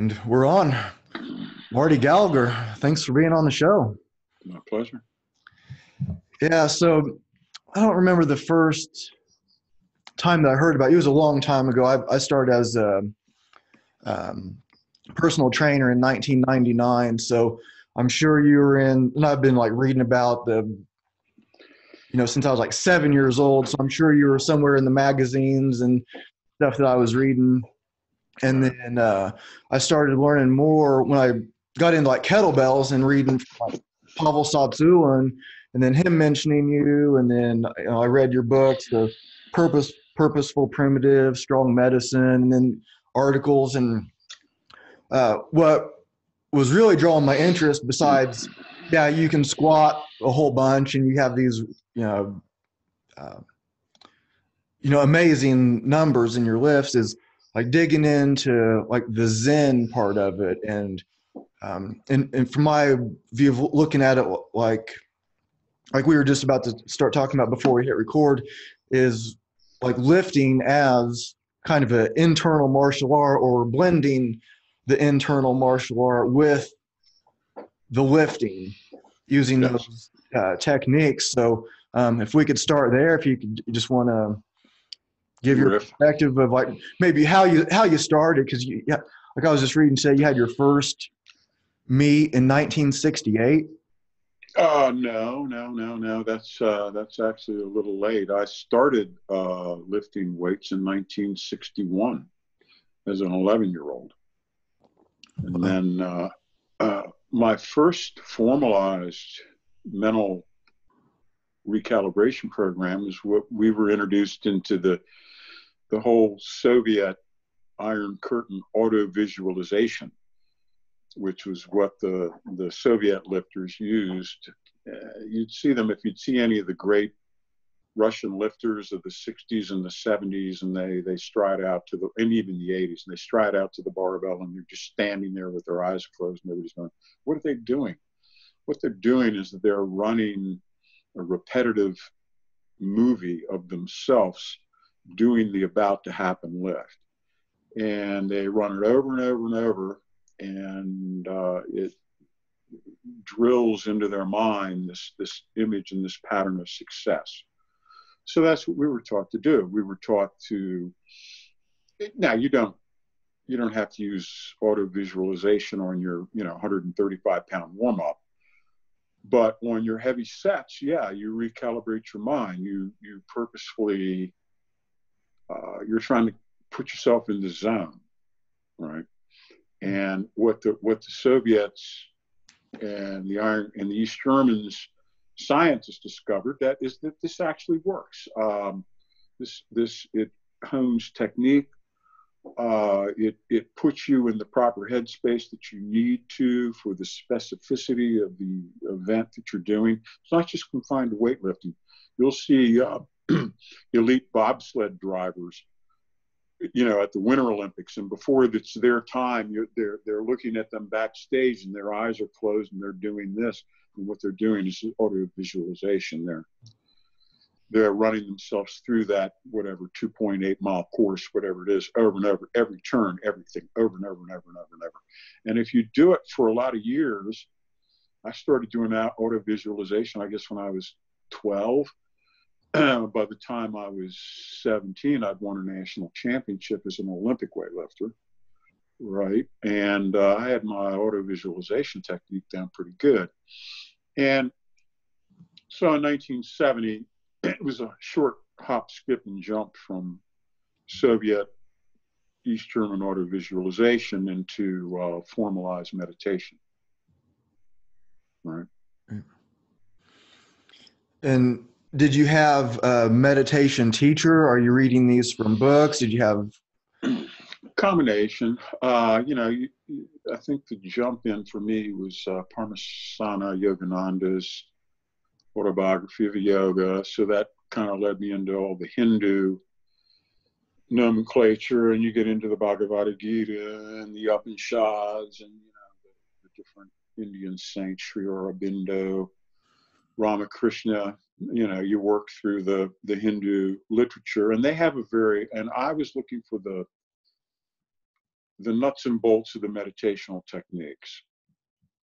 And we're on. Marty Gallagher, thanks for being on the show. My pleasure. Yeah, so I don't remember the first time that I heard about you. It was a long time ago. I, I started as a um, personal trainer in 1999. So I'm sure you were in, and I've been like reading about the, you know, since I was like seven years old. So I'm sure you were somewhere in the magazines and stuff that I was reading. And then uh, I started learning more when I got into like kettlebells and reading like Pavel Tsatsouline and then him mentioning you. And then you know, I read your books, the purpose, purposeful primitive, strong medicine, and then articles. And uh, what was really drawing my interest besides, yeah, you can squat a whole bunch and you have these, you know, uh, you know, amazing numbers in your lifts is like digging into like the Zen part of it. And, um, and, and from my view of looking at it, like, like we were just about to start talking about before we hit record is like lifting as kind of an internal martial art or blending the internal martial art with the lifting using those uh, techniques. So um, if we could start there, if you could you just want to give your perspective of like maybe how you how you started because you yeah like I was just reading say you had your first meet in 1968. Uh, no, no, no, no. That's uh, that's actually a little late. I started uh, lifting weights in 1961 as an 11 year old, and then uh, uh, my first formalized mental recalibration program is what we were introduced into the the whole Soviet Iron Curtain auto visualization, which was what the the Soviet lifters used. Uh, you'd see them if you'd see any of the great Russian lifters of the 60s and the 70s, and they they stride out to the and even the 80s, and they stride out to the barbell, and they're just standing there with their eyes closed, everybody's going, "What are they doing?" What they're doing is that they're running a repetitive movie of themselves doing the about to happen lift. And they run it over and over and over, and uh, it drills into their mind this, this image and this pattern of success. So that's what we were taught to do. We were taught to, now you don't, you don't have to use auto visualization on your, you know, 135 pound warm up but on your heavy sets yeah you recalibrate your mind. You you purposefully uh, you're trying to put yourself in the zone right? And what the what the soviets and the iron and the east germans scientists discovered that is that this actually works. Um, this this it hones technique uh, it, it puts you in the proper headspace that you need to for the specificity of the event that you're doing. It's not just confined to weightlifting. You'll see uh, elite bobsled drivers, you know, at the Winter Olympics, and before it's their time, they're they're looking at them backstage, and their eyes are closed, and they're doing this, and what they're doing is auto visualization. They're they're running themselves through that whatever 2.8 mile course whatever it is over and over every turn everything over and over and over and over and over. And if you do it for a lot of years i started doing that auto visualization i guess when i was 12 by the time i was 17 i'd won a national championship as an olympic weightlifter. Right. And uh, i had my auto visualization technique down pretty good. And so in 1970 it was a short hop, skip, and jump from Soviet East German auto visualization into uh, formalized meditation. Right. And did you have a meditation teacher? Are you reading these from books? Did you have Combination. Uh, you know, you, I think the jump in for me was uh, Paramahansa Yogananda's autobiography of yoga. So that kind of led me into all the Hindu nomenclature, and you get into the Bhagavad Gita and the Upanishads, and you know the, the different Indian saints, Sri Aurobindo, Ramakrishna. You know, you work through the the Hindu literature, and they have a very. And I was looking for the the nuts and bolts of the meditational techniques.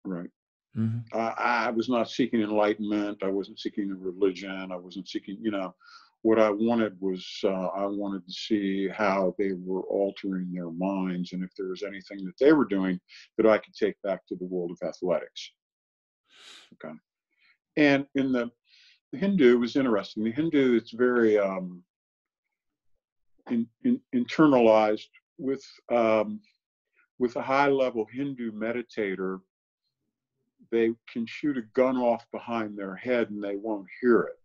Right. Mm-hmm. I, was not seeking enlightenment. I wasn't seeking a religion. I wasn't seeking, you know, what I wanted was uh, I wanted to see how they were altering their minds and if there was anything that they were doing that I could take back to the world of athletics. Okay. And in the, the Hindu was interesting. The Hindu, it's very um, in, in, internalized with um, with a high level Hindu meditator. They can shoot a gun off behind their head and they won't hear it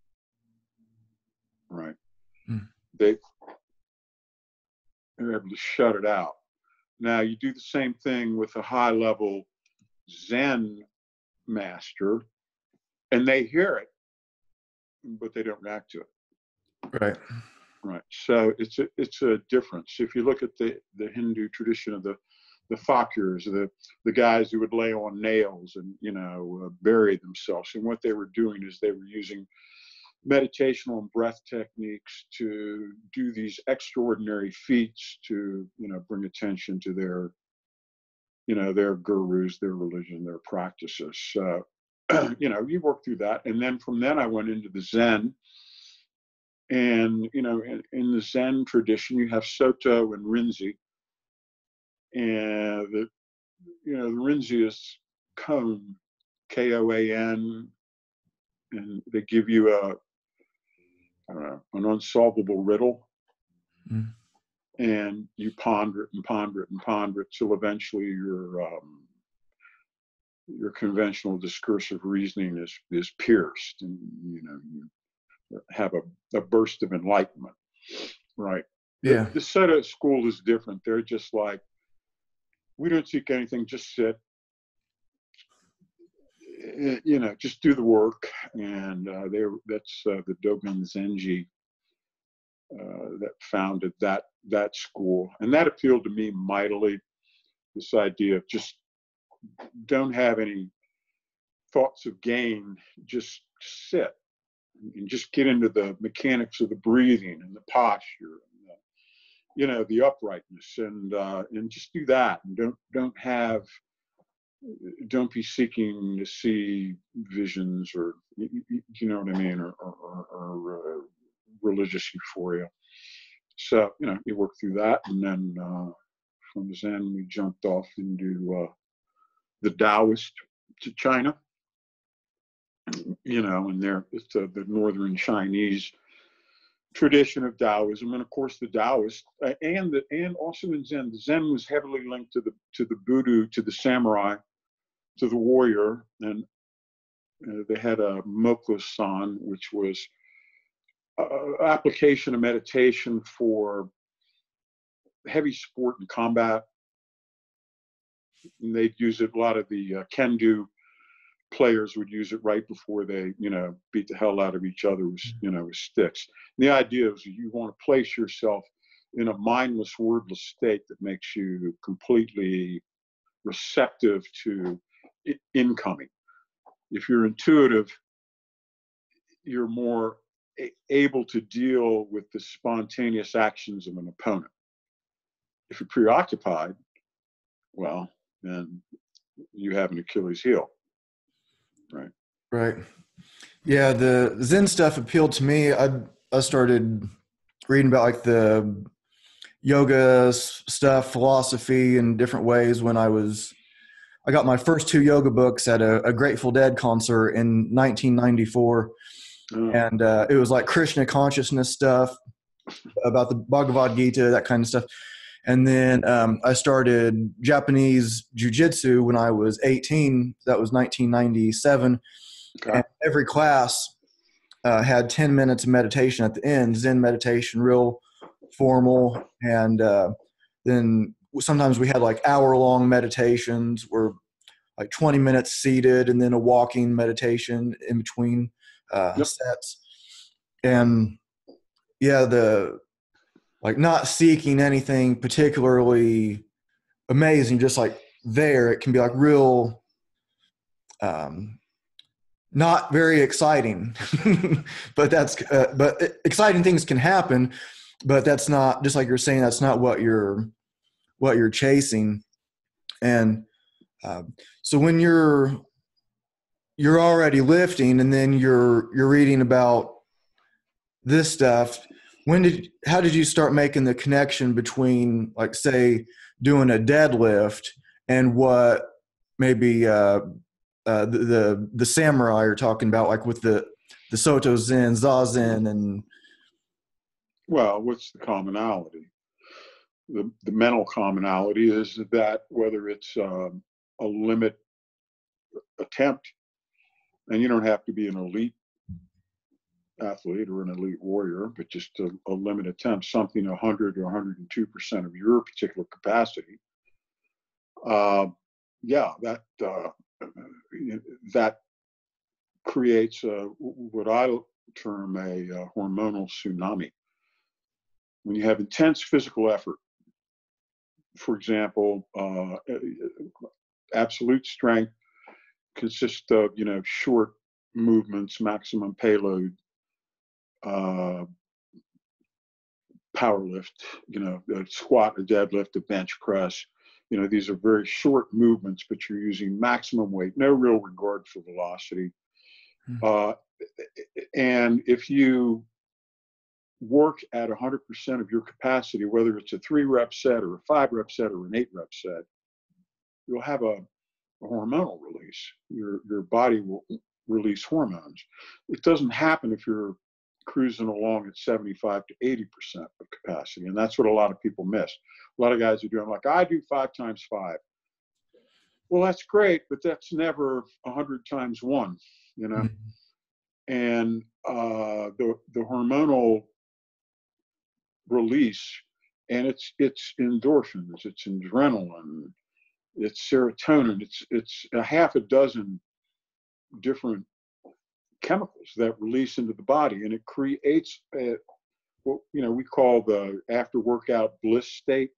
right? Mm. They they're able to shut it out. Now you do the same thing with a high level Zen master, and they hear it, but they don't react to it. Right. Right. So it's a it's a difference. If you look at the the Hindu tradition of the the fakirs, the the guys who would lay on nails and you know uh, bury themselves, and what they were doing is they were using meditational and breath techniques to do these extraordinary feats to you know bring attention to their you know their gurus their religion their practices. So you know you work through that. And then from then i went into the zen. And you know in, in the zen tradition you have soto and rinzai and the you know the rinzai is koan k-o-a-n and they give you a uh, an unsolvable riddle. Mm. And you ponder it and ponder it and ponder it till eventually your um, your conventional discursive reasoning is is pierced, and you know you have a, a burst of enlightenment, right? Yeah. The, the Soto school is different. They're just like, we don't seek anything, just sit, Eh, you know, just do the work. And uh, they that's uh, the Dogen Zenji uh, that founded that that school, and that appealed to me mightily. This idea of just don't have any thoughts of gain, just sit and just get into the mechanics of the breathing and the posture you know the uprightness and uh, and just do that and don't don't have don't be seeking to see visions or you know what I mean or, or, or uh, religious euphoria. So you know you work through that, and then uh, from Zen we jumped off into uh, the Taoist to China. You know, and there it's the northern Chinese tradition of Taoism, and of course the Taoist, uh, and the, and also in Zen. The Zen was heavily linked to the to the Buddha, to the samurai, to the warrior, and uh, they had a Mokkyo-san, which was uh, application of meditation for heavy sport and combat. And they'd use it. A lot of the uh, kendo players would use it right before they, you know, beat the hell out of each other with, mm-hmm. you know, with sticks. And the idea is you want to place yourself in a mindless, wordless state that makes you completely receptive to incoming. If you're intuitive, you're more able to deal with the spontaneous actions of an opponent. If you're preoccupied, well, then you have an Achilles heel. Right. Right. Yeah, the Zen stuff appealed to me. I I started reading about like the yoga stuff, philosophy in different ways when I was I got my first two yoga books at a, a Grateful Dead concert in 1994. Mm. And uh, it was like Krishna consciousness stuff about the Bhagavad Gita, that kind of stuff. And then um, I started Japanese Jiu-Jitsu when I was 18. That was 1997. Okay. And every class uh, had 10 minutes of meditation at the end, Zen meditation, real formal. And uh, then sometimes we had like hour long meditations where like 20 minutes seated and then a walking meditation in between uh, yep. sets. And yeah, the like not seeking anything particularly amazing, just like there, it can be like real, um, not very exciting, but that's, uh, but exciting things can happen, but that's not, just like you're saying, that's not what you're what you're chasing. And uh, so when you're you're already lifting and then you're you're reading about this stuff when did how did you start making the connection between like say doing a deadlift and what maybe uh, uh, the, the, the samurai are talking about like with the the soto zen zazen and well what's the commonality? The, the mental commonality is that whether it's um, a limit attempt and you don't have to be an elite athlete or an elite warrior, but just a, a limit attempt, something 100 or 102 percent of your particular capacity. Uh, yeah, that uh, that creates a, what I term a, a hormonal tsunami. When you have intense physical effort, for example, uh, absolute strength consists of you know short movements, maximum payload, uh, power lift, you know, a squat, a deadlift, a bench press. You know, these are very short movements, but you're using maximum weight, no real regard for velocity. Mm-hmm. Uh, and if you work at 100% of your capacity, whether it's a three rep set or a five rep set or an eight rep set, you'll have a, a hormonal release. Your, your body will release hormones. It doesn't happen if you're cruising along at 75 to 80% of capacity. And that's what a lot of people miss. A lot of guys are doing like, I do five times five. Well, that's great, but that's never 100 times one, you know? Mm-hmm. And uh, the, the hormonal release, and it's, it's endorphins, it's adrenaline, it's serotonin, it's, it's a half a dozen different chemicals that release into the body, and it creates a, what you know we call the after workout bliss state.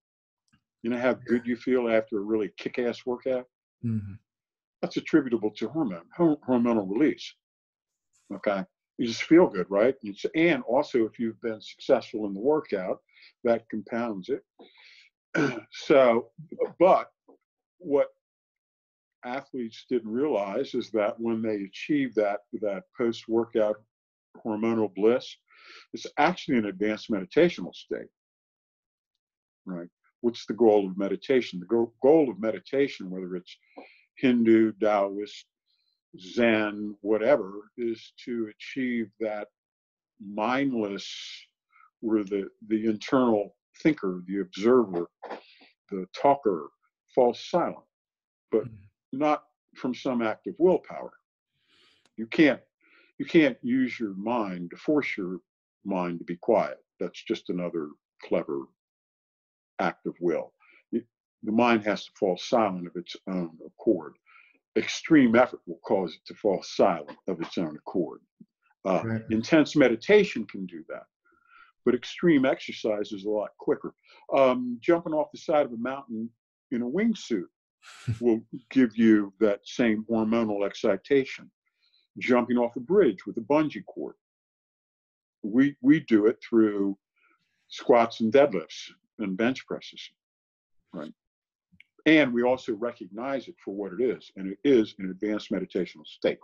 You know how good you feel after a really kick-ass workout. Mm-hmm. That's attributable to hormone hormonal release. Okay, you just feel good, right? And also, if you've been successful in the workout, that compounds it. so, but what athletes didn't realize is that when they achieve that that post-workout hormonal bliss, it's actually an advanced meditational state. Right? What's the goal of meditation? The go- goal of meditation, whether it's Hindu, Taoist, Zen, whatever, is to achieve that mindless, where the the internal thinker, the observer, the talker falls silent. But mm-hmm not from some act of willpower. You can't you can't use your mind to force your mind to be quiet. That's just another clever act of will. It, the mind has to fall silent of its own accord. Extreme effort will cause it to fall silent of its own accord. Uh, right. Intense meditation can do that, but extreme exercise is a lot quicker. Um, jumping off the side of a mountain in a wingsuit will give you that same hormonal excitation. Jumping off a bridge with a bungee cord. We, we do it through squats and deadlifts and bench presses, right? And we also recognize it for what it is, and it is an advanced meditational state.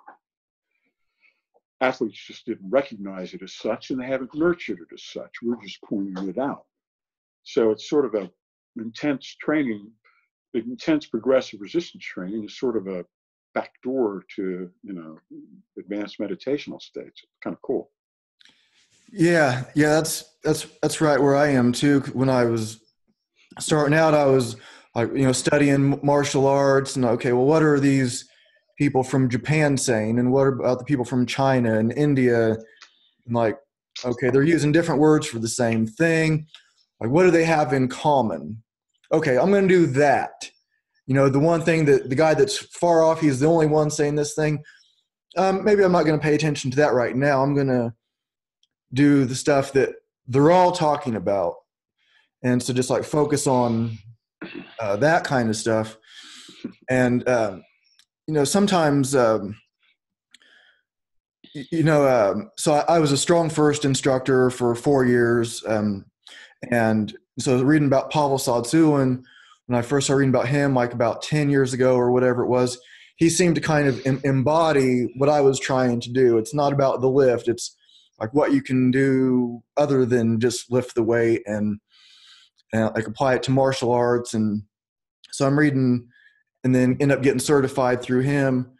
Athletes just didn't recognize it as such, and they haven't nurtured it as such. We're just pointing it out. So it's sort of a intense training intense progressive resistance training is sort of a backdoor to you know advanced meditational states. It's kind of cool. Yeah, yeah, that's that's that's right where I am too. When I was starting out, I was like you know studying martial arts and okay, well, what are these people from Japan saying, and what about the people from China and India? And like, okay, they're using different words for the same thing. Like, what do they have in common? Okay, I'm going to do that. You know, the one thing that the guy that's far off, he's the only one saying this thing. Um, maybe I'm not going to pay attention to that right now. I'm going to do the stuff that they're all talking about. And so just like focus on uh, that kind of stuff. And, uh, you know, sometimes, um, you know, um, so I, I, was a StrongFirst instructor for four years. Um, and so reading about Pavel Tsatsouline, when I first started reading about him, like about 10 years ago or whatever it was, he seemed to kind of em- embody what I was trying to do. It's not about the lift, it's like what you can do other than just lift the weight and, and like apply it to martial arts. And so I'm reading and then end up getting certified through him.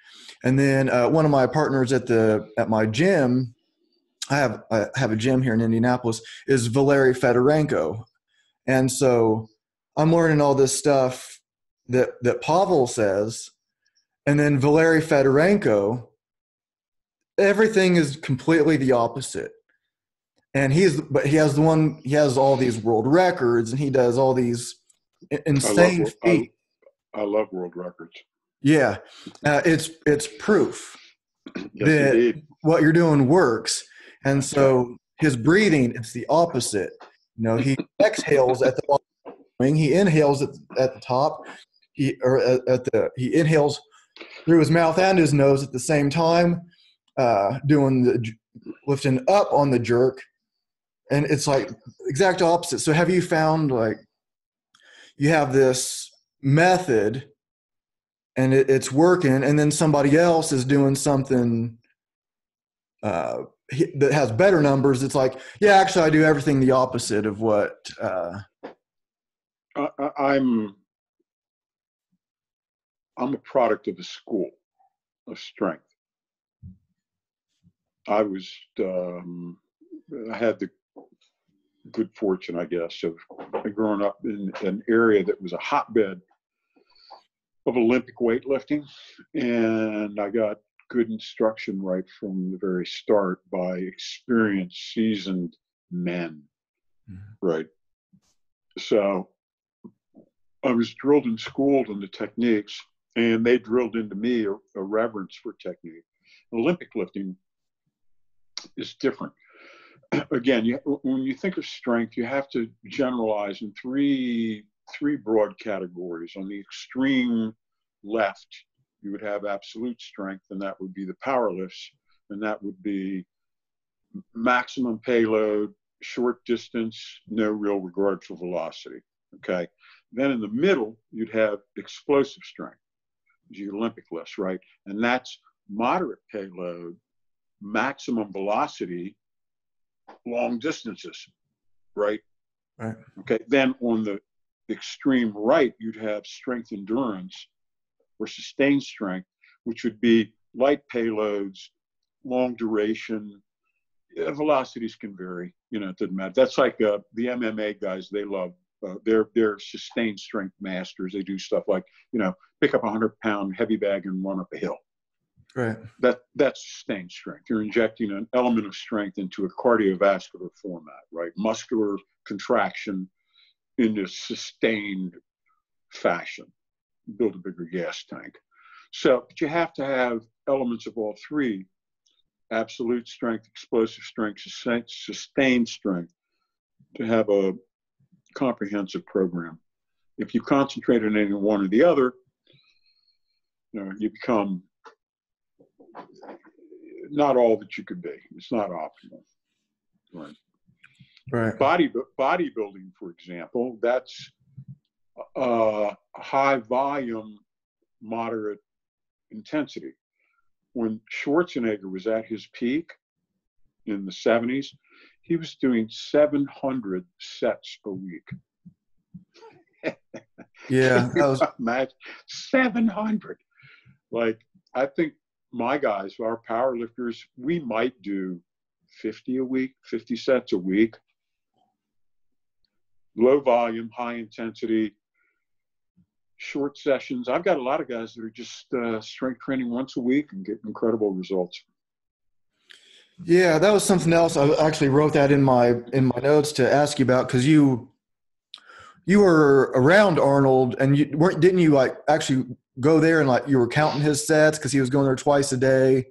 And then uh, one of my partners at the at my gym, I have I have a gym here in Indianapolis, is Valery Fedorenko, and so I'm learning all this stuff that that Pavel says, and then Valery Fedorenko, everything is completely the opposite. And he's but he has the one he has all these world records and he does all these insane I love, feats. I, I love world records. Yeah, uh, it's it's proof Yes, that indeed. what you're doing works, and so his breathing it's the opposite. You know, he exhales at the bottom, he inhales at, at the top. He or at, at the he inhales through his mouth and his nose at the same time, uh, doing the lifting up on the jerk, and it's like exact opposite. So have you found like you have this method and it, it's working and then somebody else is doing something uh, that has better numbers it's like yeah actually i do everything the opposite of what uh, I, I'm I'm a product of a school of strength. I was um, I had the good fortune, I guess, of growing up in an area that was a hotbed of Olympic weightlifting, and I got good instruction right from the very start by experienced, seasoned men. Mhm. Right. So I was drilled and schooled in the techniques, and they drilled into me a, a reverence for technique. Olympic lifting is different. Again, you, when you think of strength, you have to generalize in three three broad categories. On the extreme left, you would have absolute strength, and that would be the power lifts, and that would be maximum payload, short distance, no real regard for velocity. Okay. Then in the middle, you'd have explosive strength, the Olympic lifts, right? And that's moderate payload, maximum velocity, long distances, right? Right. Okay. Then on the extreme right, you'd have strength endurance or sustained strength, which would be light payloads, long duration. Yeah, velocities can vary. You know, it doesn't matter. That's like uh, the MMA guys. They love. Uh, they're they're sustained strength masters. They do stuff like you know pick up a hundred pound heavy bag and run up a hill. right That that's sustained strength. You're injecting an element of strength into a cardiovascular format, right? Muscular contraction in a sustained fashion. Build a bigger gas tank. So, but you have to have elements of all three absolute strength, explosive strength, sustained strength to have a comprehensive program. If you concentrate on any one or the other, you know, you become not all that you could be. It's not optimal. Right. right Body bodybuilding, for example, that's uh, high volume, moderate intensity. When Schwarzenegger was at his peak in the 70s, he was doing 700 sets a week. yeah that was Imagine 700. Like, I think my guys, our power lifters, we might do 50 a week, 50 sets a week. Low volume, high intensity, short sessions. I've got a lot of guys that are just uh, strength training once a week and get incredible results. Yeah, that was something else. I actually wrote that in my in my notes to ask you about because you you were around Arnold and you weren't didn't you like actually go there and like you were counting his sets because he was going there twice a day.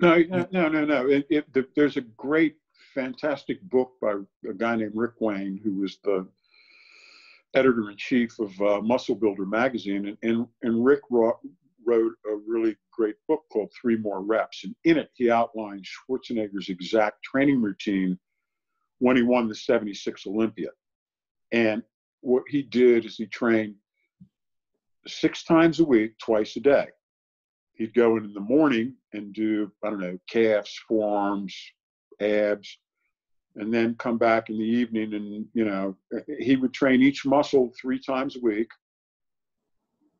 No, no, no, no. no. It, it, the, there's a great, fantastic book by a guy named Rick Wayne, who was the editor in chief of uh, Muscle Builder magazine, and and, and Rick wrote, wrote a really great book called Three More Reps, and in it he outlined Schwarzenegger's exact training routine when he won the '76 Olympia, and what he did is he trained six times a week, twice a day. He'd go in in the morning and do, I don't know, calves, forearms, abs, and then come back in the evening and, you know, he would train each muscle three times a week.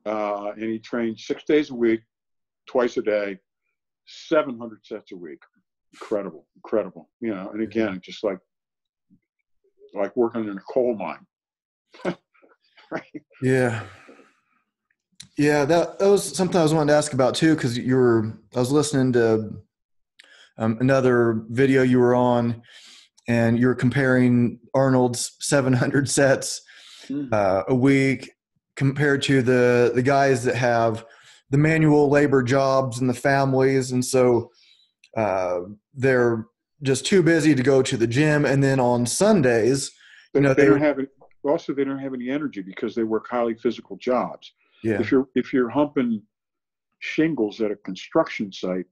Uh, and he trained six days a week, twice a day, 700 sets a week. Incredible, incredible. You know, and again, just like like working in a coal mine. right? Yeah. Yeah, that, that was something I was wanting to ask about too, because you were, I was listening to um, another video you were on, and you're comparing Arnold's 700 sets hmm. uh, a week compared to the the guys that have the manual labor jobs and the families, and so uh, they're just too busy to go to the gym. And then on Sundays, you know, they, they don't have any, also they don't have any energy because they work highly physical jobs. Yeah. If you're if you're humping shingles at a construction site,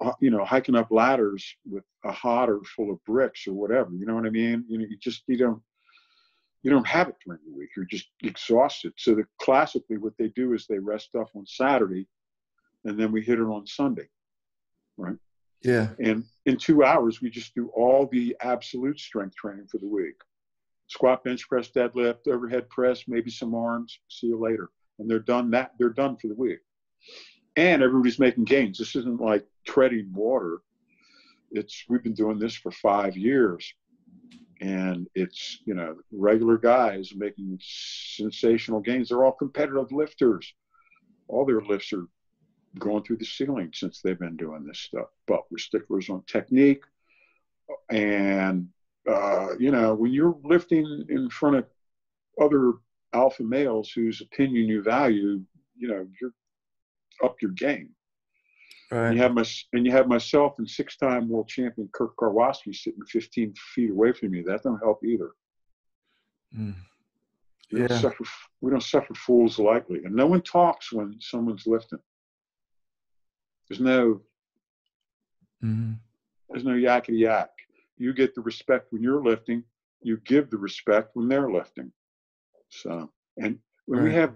Uh, you know, hiking up ladders with a hotter full of bricks or whatever, you know what I mean? You know, you just you don't you don't have it during the week. You're just exhausted. So the classically what they do is they rest up on Saturday and then we hit it on Sunday. Right? Yeah. And in two hours, we just do all the absolute strength training for the week squat, bench press, deadlift, overhead press, maybe some arms. See you later. And they're done that. They're done for the week. And everybody's making gains. This isn't like treading water. It's we've been doing this for five years, and it's you know regular guys making sensational gains. They're all competitive lifters. All their lifts are going through the ceiling since they've been doing this stuff. But we're sticklers on technique and uh, you know, when you're lifting in front of other alpha males whose opinion you value, you know, you're up your game. Right. And you have my and you have myself and six-time world champion Kirk Karwoski sitting 15 feet away from you. That don't help either. Mm. We, yeah. don't suffer, we don't suffer fools lightly, and no one talks when someone's lifting. There's no, mm-hmm. there's no yakety yak you get the respect when you're lifting you give the respect when they're lifting so and when right. we have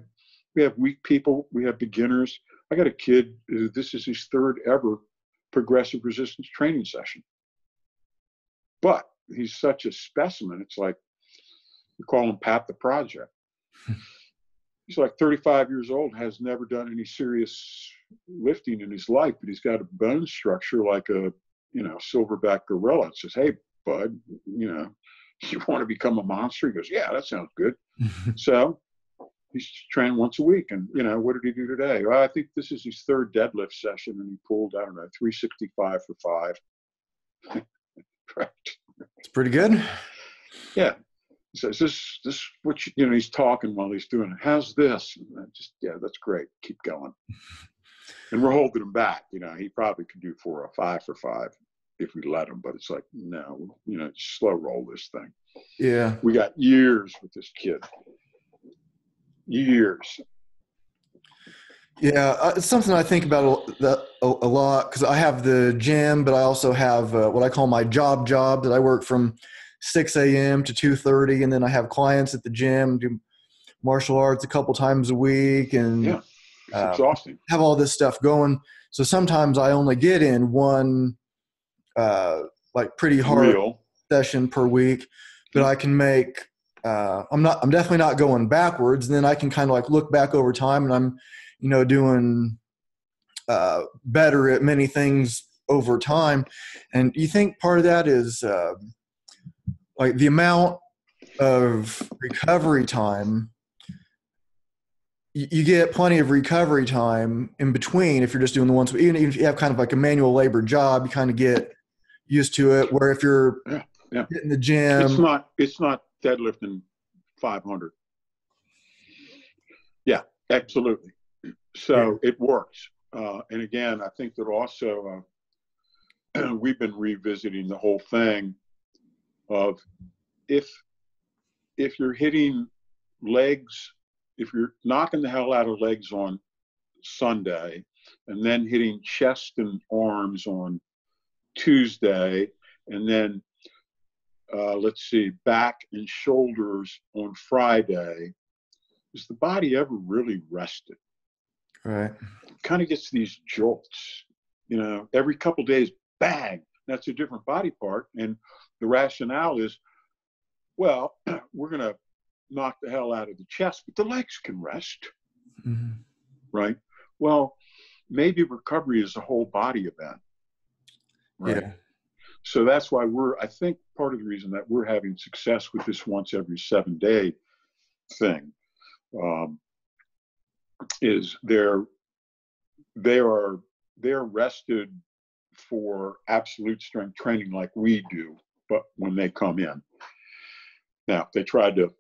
we have weak people we have beginners i got a kid uh, this is his third ever progressive resistance training session but he's such a specimen it's like we call him pat the project he's like 35 years old has never done any serious lifting in his life but he's got a bone structure like a you know, silverback gorilla and says, Hey, bud, you know, you want to become a monster? He goes, Yeah, that sounds good. so he's trained once a week. And, you know, what did he do today? Well, I think this is his third deadlift session and he pulled, I don't know, 365 for five. right. It's pretty good. Yeah. He says, this, this, what you, you know, he's talking while he's doing it. How's this? And just, yeah, that's great. Keep going and we're holding him back. You know, he probably could do four or five for five if we let him, but it's like, no, you know, slow roll this thing. Yeah. We got years with this kid. Years. Yeah, uh, it's something I think about a, a, a lot because I have the gym, but I also have uh, what I call my job job that I work from 6 a.m. to 2:30, and then I have clients at the gym do martial arts a couple times a week, and yeah um, exhausting. Have all this stuff going. So sometimes I only get in one, uh, like pretty hard Real. session per week, but I can make. Uh, I'm not. I'm definitely not going backwards. And then I can kind of like look back over time, and I'm, you know, doing uh, better at many things over time. And you think part of that is uh, like the amount of recovery time you get plenty of recovery time in between if you're just doing the ones even if you have kind of like a manual labor job you kind of get used to it where if you're yeah, yeah. in the gym it's not it's not deadlifting 500 yeah absolutely. So yeah. it works. Uh, and again i think that also uh, we've been revisiting the whole thing of if if you're hitting legs if you're knocking the hell out of legs on Sunday and then hitting chest and arms on Tuesday and then uh, let's see back and shoulders on Friday is the body ever really rested? Right. Kind of gets these jolts, you know, every couple days, bang, that's a different body part. And the rationale is, well, we're going to knock the hell out of the chest, but the legs can rest, hmm right? Well, maybe recovery is a whole body event. Right. Yeah. So that's why we're, I think part of the reason that we're having success with this once every seven day thing um, is they're, they are, they're rested for absolute strength training like we do, but when they come in. Now, they tried to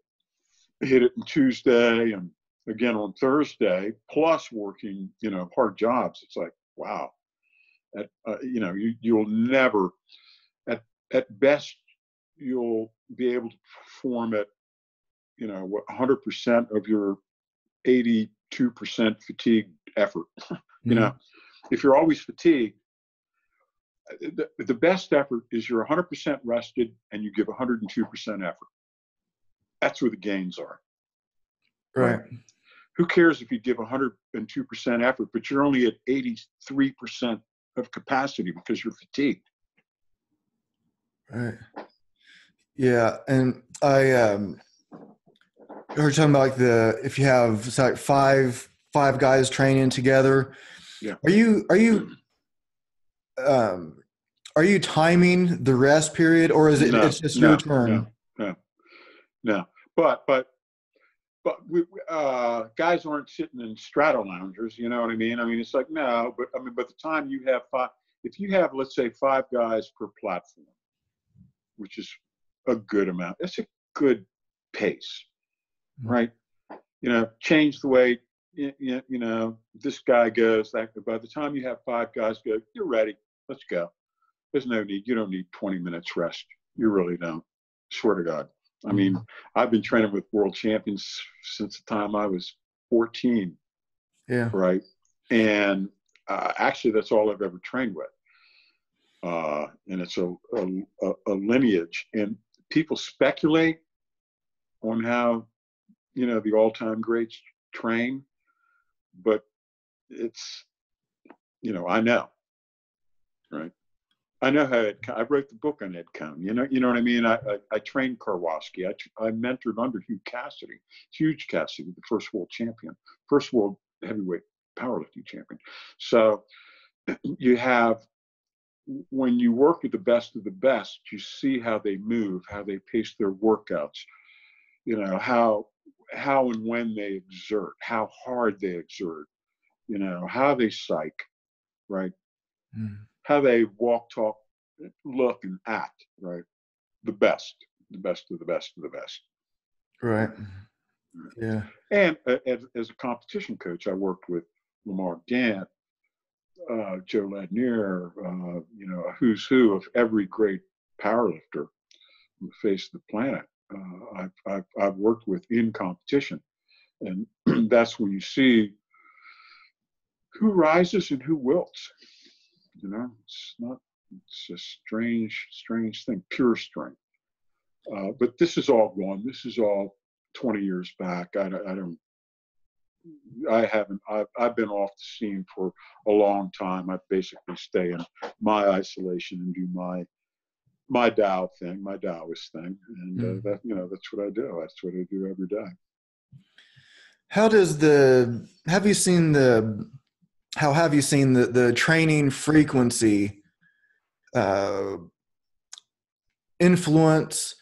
hit it on Tuesday and again on Thursday, plus working, you know, hard jobs, it's like, wow. Uh, you know, you, you'll never, at, at best, you'll be able to perform at, you know, 100% of your 82% fatigue effort. you know, if you're always fatigued, uh, the, the best effort is you're 100% rested and you give 102% effort. That's where the gains are. Right. Who cares if you give 102% effort, but you're only at 83% of capacity because you're fatigued? Right. Yeah, and I um heard talking about like the if you have like five five guys training together. Yeah. Are you are you um are you timing the rest period or is it No, it's just no, your turn? no. No, but but but we, uh, guys aren't sitting in Stratoloungers. You know what I mean? I mean, it's like no, but I mean, by the time you have five, if you have let's say five guys per platform, which is a good amount, that's a good pace, Mhm. right? You know, change the way you, you, you know this guy goes. That by the time you have five guys go, you're ready. Let's go. There's no need. You don't need 20 minutes rest. You really don't. Swear to God. I mean, I've been training with world champions since the time I was 14, Yeah. right? And uh, actually, that's all I've ever trained with. Uh, and it's a, a, a lineage. And people speculate on how, you know, the all time greats train, but it's, you know, I know, right? I know how Ed, I wrote the book on Ed Coan. You know, you know what I mean. I I, I trained Karwoski. I, I mentored under Hugh Cassidy, Hugh Cassidy, the first world champion, first world heavyweight powerlifting champion. So you have when you work with the best of the best, you see how they move, how they pace their workouts. You know how how and when they exert, how hard they exert. You know how they psych, right? Mm. how they walk, talk, look, and act, right? The best, the best of the best of the best. Right. Yeah. And uh, as, as a competition coach, I worked with Lamar Gant, uh, Joe Ladnier, uh, you know, a who's who of every great powerlifter on the face of the planet. Uh, I've, I've, I've worked with in competition. And that's when you see who rises and who wilts. You know, it's not, it's a strange, strange thing, pure strength. Uh, but this is all gone. This is all 20 years back. I, I don't, I haven't, I've, I've been off the scene for a long time. I basically stay in my isolation and do my, my Tao thing, my Taoist thing. And uh, Mm. that, you know, that's what I do. That's what I do every day. How does the have you seen the how have you seen the the training frequency uh, influence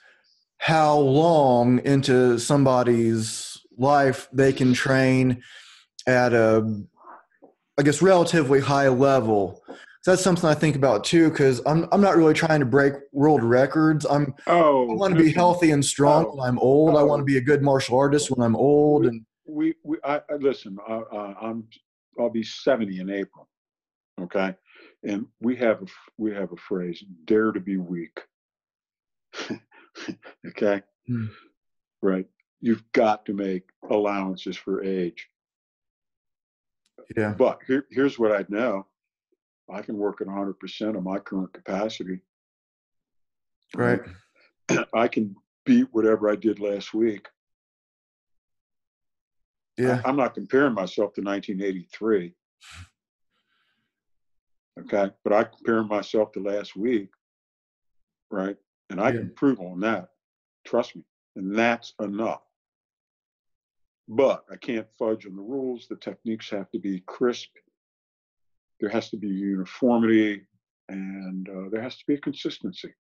how long into somebody's life they can train at a I guess relatively high level. So that's something I think about too because I'm I'm not really trying to break world records. I'm Oh, I want to be healthy and strong Oh. when I'm old. I want Oh. to be a good martial artist when I'm old and we, we I, listen. I, I'm I'll be 70 in April. Okay, and we have a we have a phrase: "Dare to be weak." okay, Hmm. right. You've got to make allowances for age. yeah. But here, here's what I know: I can work at 100% of my current capacity. Right. I can beat whatever I did last week. Yeah. I, am not comparing myself to 1983. Okay. But I compare myself to last week. Right. And I Yeah. can improve on that. Trust me. And that's enough. But I can't fudge on the rules. The techniques have to be crisp. There has to be uniformity and uh, there has to be a consistency.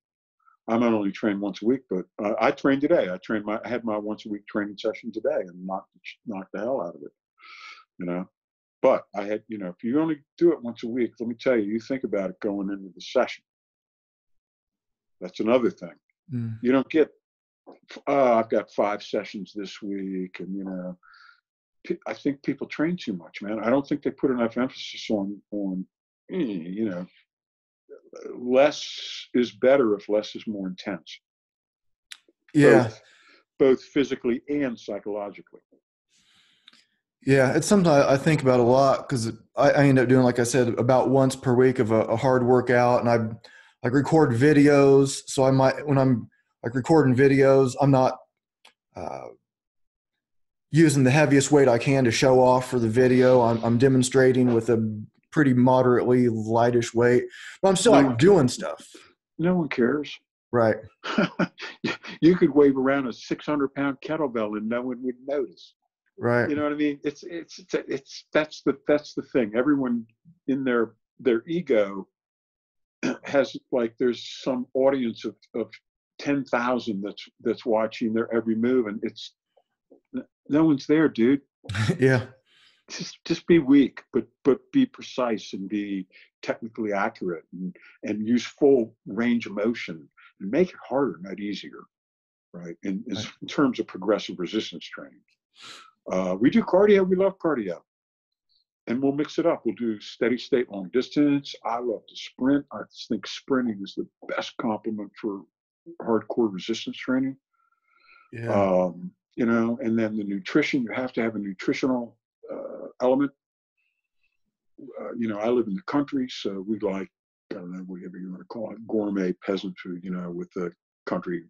I'm not only train once a week, but uh, I trained today. I trained my, I had my once a week training session today and knocked, knocked the hell out of it, you know. But I had, you know, if you only do it once a week, let me tell you, you think about it going into the session. That's another thing. Mm. You don't get, oh, I've got five sessions this week, and you know, I think people train too much, man. I don't think they put enough emphasis on on, eh, you know, less is better if less is more intense. Yeah. Both, both physically and psychologically. Yeah, it's something I, I think about a lot because I, I end up doing, like I said, about once per week of a, a, hard workout, and I like record videos. So I might, when I'm like recording videos, I'm not uh, using the heaviest weight I can to show off for the video. I'm, I'm demonstrating with a pretty moderately lightish weight, but I'm still No like doing stuff. No one cares. Right. you could wave around a 600 pound kettlebell and no one would notice. Right. You know what I mean? It's, it's, it's, it's, that's the, that's the thing. Everyone in their, their ego has like, there's some audience of, of 10,000 that's, that's watching their every move. And it's, no one's there, dude. yeah. just just be weak but but be precise and be technically accurate and and use full range of motion and make it harder not easier right in, in, Right. in terms of progressive resistance training uh, we do cardio we love cardio and we'll mix it up we'll do steady state long distance i love to sprint i think sprinting is the best complement for hardcore resistance training Yeah. um, you know, and then the nutrition, you have to have a nutritional uh, element. Uh, you know, I live in the country, so we like, I don't know, whatever you want to call it, gourmet peasant food, you know, with the country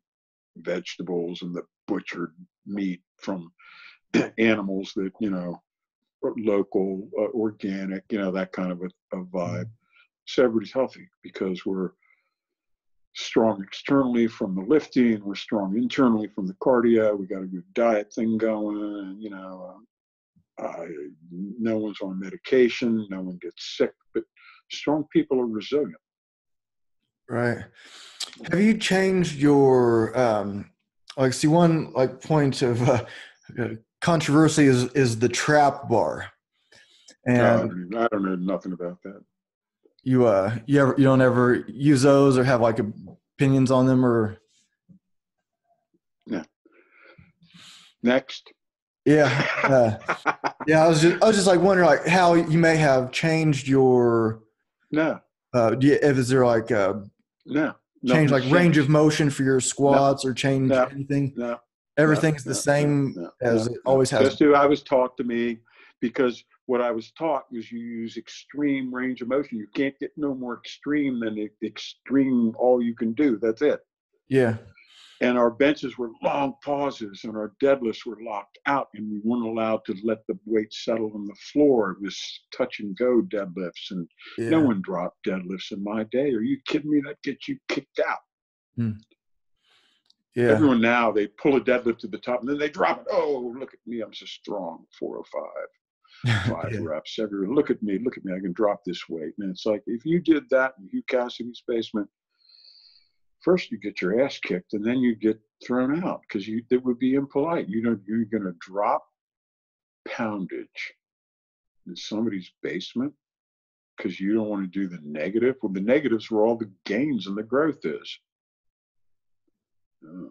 vegetables and the butchered meat from animals that, you know, are local, uh, organic, you know, that kind of a, a vibe. So everybody's healthy because we're strong externally from the lifting, we're strong internally from the cardio. We got a good diet thing going, and you know, um, uh, no one's on medication, no one gets sick, but strong people are resilient. Right. Have you changed your um like see one like point of uh, uh, controversy is is the trap bar. I, And don't I don't know nothing about that. You uh you ever you don't ever use those or have like opinions on them or Next. yeah. Uh, yeah, I was just I was just like wondering like how you may have changed your no, uh do you, if is there like uh no. change like nothing's range of motion for your squats or change No. anything? No, Everything's no, the no, same no, as no, it always has. Just do I was taught to me because what I was taught was you use extreme range of motion. You can't get no more extreme than extreme all you can do. That's it. Yeah. And our benches were long pauses and our deadlifts were locked out and we weren't allowed to let the weight settle on the floor. It was touch and go deadlifts and Yeah. no one dropped deadlifts in my day. Are you kidding me? That gets you kicked out. Hmm. yeah. Everyone now they pull a deadlift to the top and then they drop it. Oh, look at me, I'm so strong. 405, five yeah. reps. Everyone, look at me, look at me, I can drop this weight. And it's like if you did that in Hugh Cassidy's basement, first you get your ass kicked and then you get thrown out because you it would be impolite. You know, you're gonna drop poundage in somebody's basement because you don't want to do the negative. Well, the negatives where all the gains and the growth is. Uh,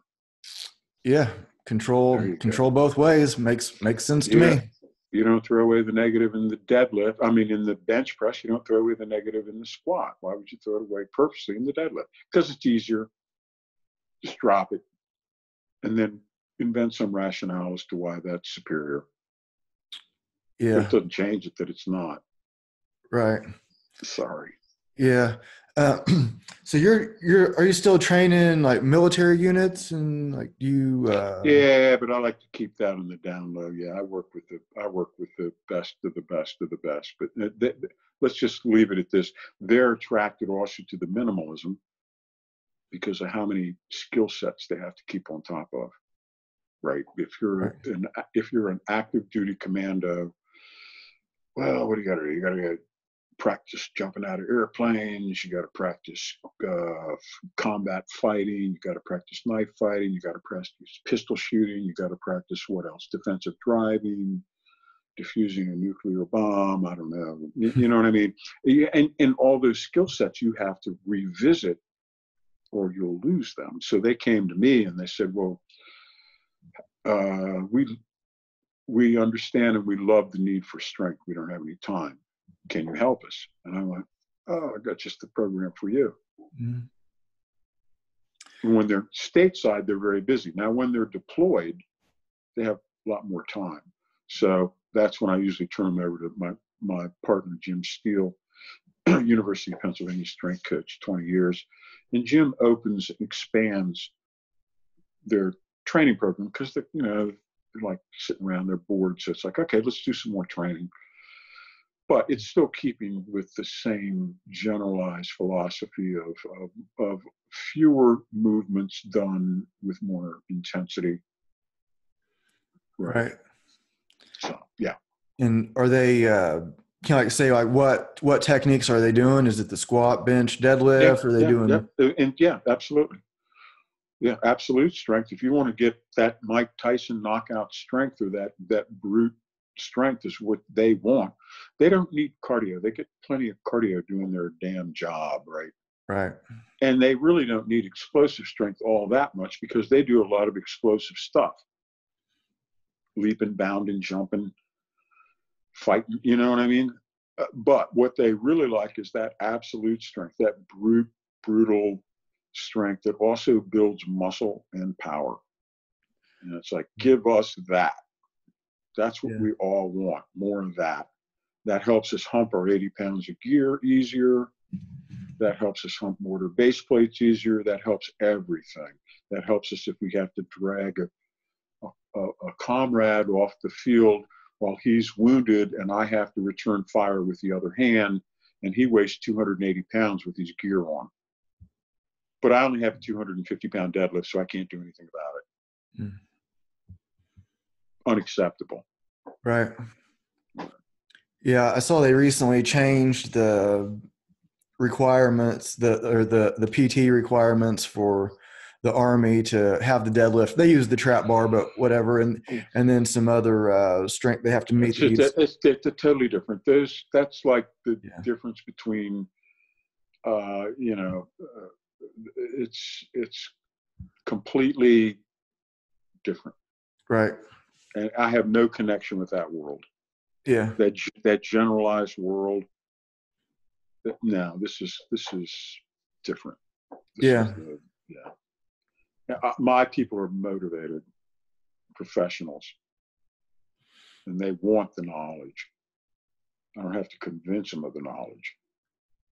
Yeah. Control you go. control both ways makes makes sense to Yeah. me. You don't throw away the negative in the deadlift. I mean, in the bench press, you don't throw away the negative in the squat. Why would you throw it away purposely in the deadlift? Because it's easier. Just drop it and then invent some rationale as to why that's superior. Yeah. It doesn't change it that it's not. Right. Sorry. Yeah. Uh, so you're you're are you still training like military units and like you? Uh... Yeah, but I like to keep that on the down low. Yeah, I work with the I work with the best of the best of the best. But let's just leave it at this. They're attracted also to the minimalism because of how many skill sets they have to keep on top of. Right. If you're Right. an if you're an active duty commando, well, what do you got to do? You got to practice jumping out of airplanes. You got to practice uh, combat fighting. You got to practice knife fighting. You got to practice pistol shooting. You got to practice what else? Defensive driving, diffusing a nuclear bomb. I don't know. You, you know what I mean? And and all those skill sets you have to revisit, or you'll lose them. So they came to me and they said, "Well, uh, we." We understand and we love the need for strength. We don't have any time can you help us? And I went, oh, I got just the program for you. Mhm. And when they're stateside, they're very busy. Now, when they're deployed, they have a lot more time. So that's when I usually turn them over to my, my partner, Jim Steele, University of Pennsylvania strength coach, 20 years. And Jim opens and expands their training program because they you know, they're like sitting around, they're bored. So it's like, okay, let's do some more training but it's still keeping with the same generalized philosophy of, of, of fewer movements done with more intensity. Right. So, yeah. And are they uh, can I like say like what what techniques are they doing? Is it the squat, bench, deadlift? are they yeah, doing? yeah. And yeah, absolutely. Yeah, absolute strength. If you want to get that Mike Tyson knockout strength or that that brute strength is what they want. They don't need cardio. They get plenty of cardio doing their damn job, right? Right. And they really don't need explosive strength all that much because they do a lot of explosive stuff. Leaping, bounding, jumping, fighting, you know what I mean? Uh, But what they really like is that absolute strength, that brute, brutal strength that also builds muscle and power. And it's like, give us that. That's what Yeah. we all want, more of that. That helps us hump our 80 pounds of gear easier. That helps us hump mortar base plates easier. That helps everything. That helps us if we have to drag a, a, a comrade off the field while he's wounded and I have to return fire with the other hand and he weighs 280 pounds with his gear on. But I only have a 250 pound deadlift, so I can't do anything about it. Mm. Unacceptable. Right. Yeah, I saw they recently changed the requirements, the or the the PT requirements for the army to have the deadlift. They use the trap bar, but whatever, and and then some other uh, strength they have to meet. It's, just, it's, it's, it's totally different. There's that's like the Yeah. difference between, uh, you know, uh, it's it's completely different, Right. And I have no connection with that world. Yeah. That that generalized world. that- No, this is this is different. This Yeah. is the- yeah. Yeah, uh, My people are motivated professionals, and they want the knowledge. I don't have to convince them of the knowledge.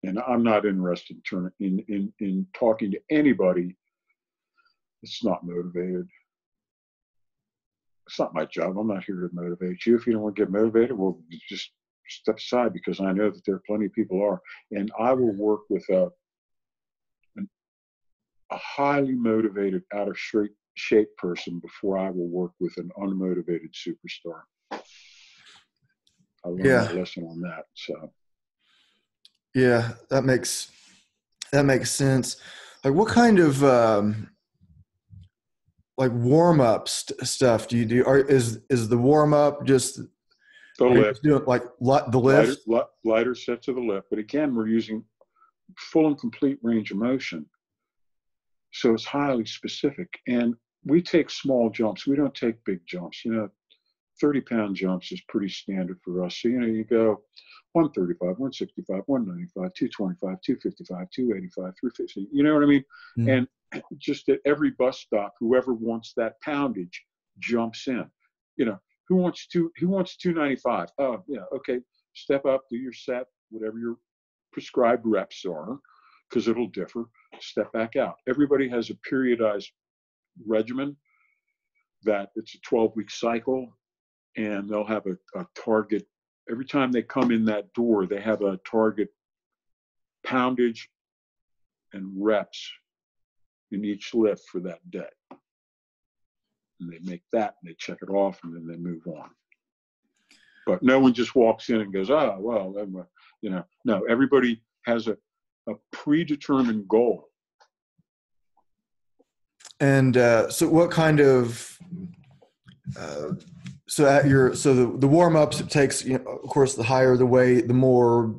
And I'm not interested in, turn, in, in, in talking to anybody that's not motivated. It's not my job. I'm not here to motivate you. If you don't want to get motivated, well, just step aside because I know that there are plenty of people are. And I will work with a, an, a highly motivated, out of shape, shape person before I will work with an unmotivated superstar. I learned Yeah. a lesson on that. So Yeah, that makes that makes sense. Like, what kind of um, like warm up st- stuff do you do? Or is is the warm up just the lift, just doing like li- the lighter, lift? li- lighter sets of the lift, but again, we're using full and complete range of motion. So it's highly specific. And we take small jumps. We don't take big jumps. You know, 30 pound jumps is pretty standard for us. So, you know, you go 135, 165, 195, 225, 255, 285, 350. You know what I mean? Mm. And just at every bus stop, whoever wants that poundage jumps in. You know, who wants to who wants 295? Oh, yeah, okay. Step up, do your set, whatever your prescribed reps are, because it'll differ. Step back out. Everybody has a periodized regimen that it's a 12 week cycle, and they'll have a, a target. Every time they come in that door, they have a target poundage and reps in each lift for that day. And they make that and they check it off and then they move on. But no one just walks in and goes, oh, well, you know, no, everybody has a, a predetermined goal. And uh, so, what kind of uh, so at your so the, the warm ups it takes you know, of course the higher the weight the more